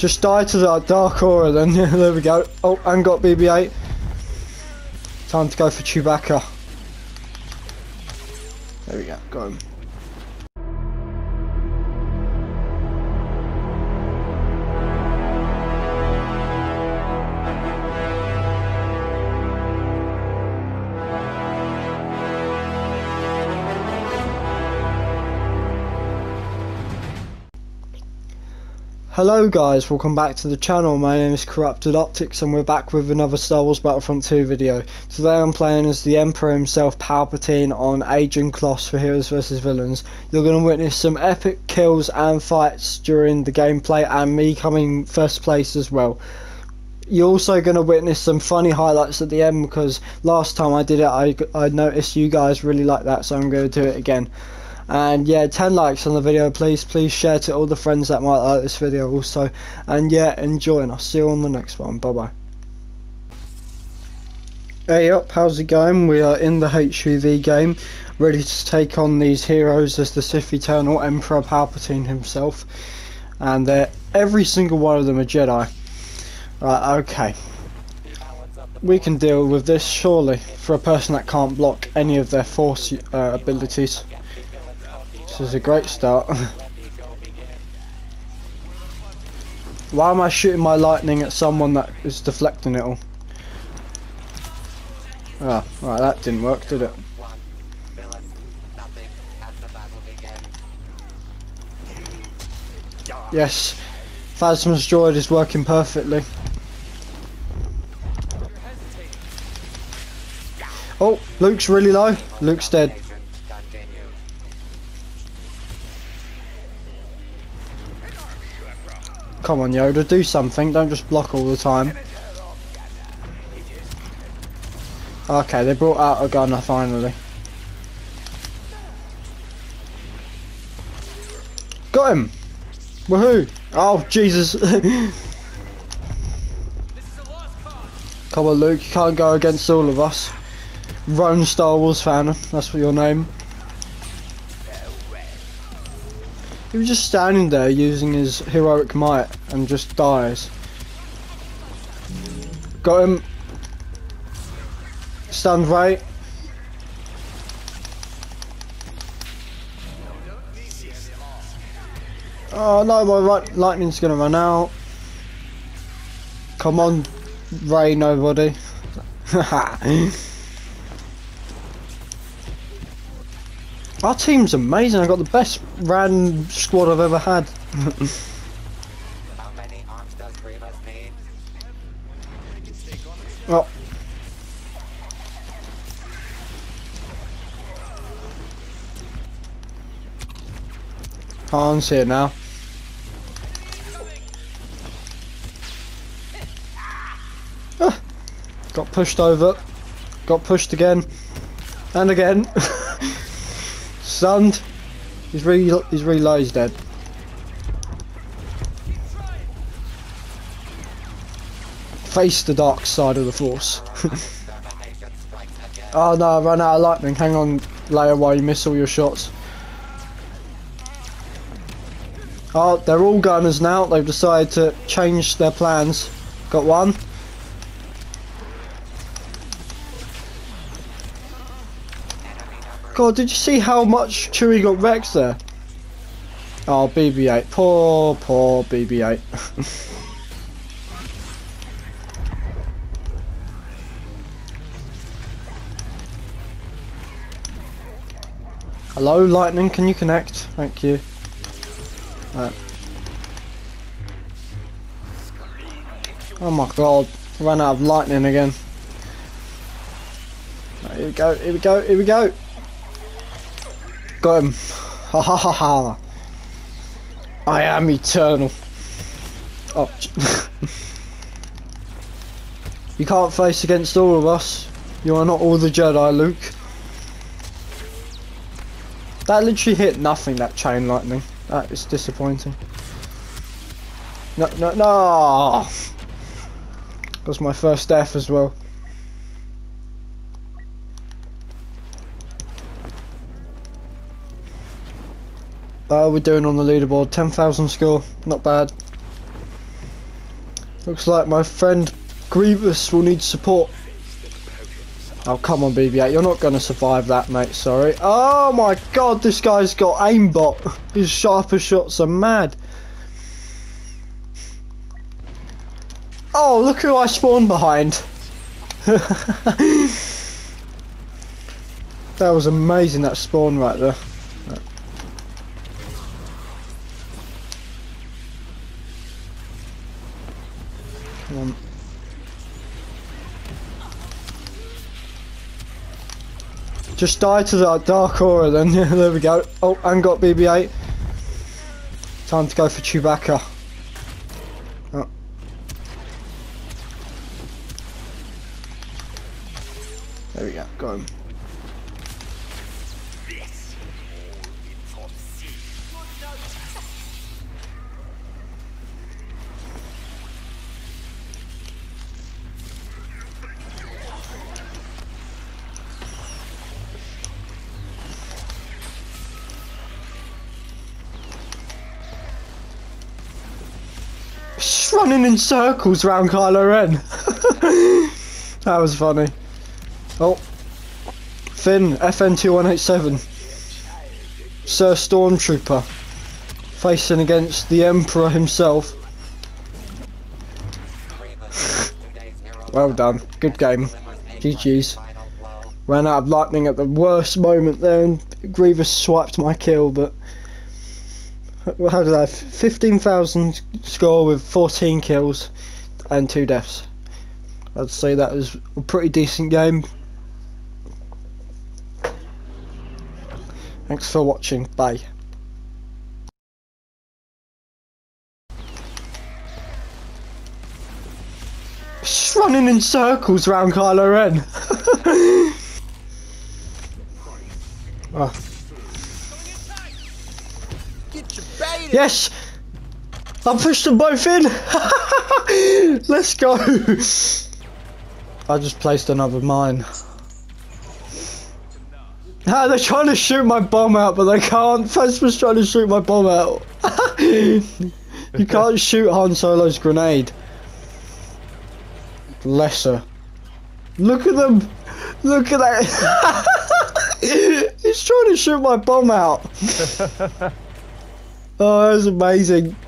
Just die to that Dark Aura then. there we go. Oh, and got BB-8. Time to go for Chewbacca. There we go. Got him. Hello guys, welcome back to the channel. My name is Corrupted Optics and we're back with another Star Wars Battlefront 2 video. Today I'm playing as the Emperor himself, Palpatine, on Ajan Kloss for Heroes vs Villains. You're going to witness some epic kills and fights during the gameplay and me coming first place as well. You're also going to witness some funny highlights at the end because last time I did it I, I noticed you guys really like that so I'm going to do it again and yeah 10 likes on the video please please share to all the friends that might like this video also and yeah enjoy and I'll see you on the next one bye bye Hey up, how's it going? We are in the HvV game, ready to take on these heroes as the Sith Eternal Emperor Palpatine himself. And uh, every single one of them are Jedi. Right, okay. We can deal with this, surely, for a person that can't block any of their force uh, abilities. This is a great start. Why am I shooting my lightning at someone that is deflecting it all? Ah, oh, right, that didn't work, did it? Yes, Phasma's droid is working perfectly. Oh, Luke's really low. Luke's dead. Come on, Yoda, do something. Don't just block all the time. Okay, they brought out a gunner finally. Got him! Woohoo! Oh, Jesus! Come on, Luke, you can't go against all of us. Roan Star Wars fan, that's what your name. He was just standing there using his heroic might and just dies. Got him. Stand right. Oh no, my right lightning's gonna run out. Come on, Rey, nobody. Our team's amazing. I've got the best ran squad I've ever had. How many arms does Grievous need? oh. Han's here now. Ah. Got pushed over. Got pushed again. And again. Stunned. He's re he's realised dead. Face the dark side of the force. oh no, I ran out of lightning. Hang on, Leia, while you miss all your shots. Oh, they're all gunners now. They've decided to change their plans. Got one. God, did you see how much Chewie got wrecked there? Oh, BB-8. Poor, poor BB-8. Hello, Lightning, can you connect? Thank you. Right. Oh my god, ran out of lightning again. Right, here we go, here we go, here we go. Got him. Ha ha ha ha. I am eternal. Oh. you can't face against all of us. You are not all the Jedi, Luke. That literally hit nothing, that chain lightning. That is disappointing. No, no, no! That was my first death as well. Uh, we're doing on the leaderboard, 10,000 score, not bad. Looks like my friend Grievous will need support. Oh, come on, BB-8. You're not going to survive that, mate. Sorry. Oh, my God. This guy's got aimbot. His sharper shots are mad. Oh, look who I spawned behind. that was amazing, that spawn right there. Just die to that dark aura then. There we go. Oh, and got BB-8. Time to go for Chewbacca. Oh. There we go. Got him. Running in circles around Kylo Ren. that was funny. Oh. Finn, FN2187. Sir Stormtrooper. Facing against the Emperor himself. Well done. Good game. GG's. Ran out of lightning at the worst moment there and Grievous swiped my kill, but how did I have 15,000 score with 14 kills and 2 deaths. I'd say that was a pretty decent game. Thanks for watching. Bye. Just running in circles around Kylo Ren. oh. Yes! I pushed them both in! Let's go! I just placed another mine. Ah, they're trying to shoot my bomb out, but they can't. Phasma's trying to shoot my bomb out. you can't shoot Han Solo's grenade. Lesser. Look at them! Look at that! He's trying to shoot my bomb out. Oh, that was amazing.